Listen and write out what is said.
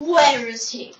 Where is he?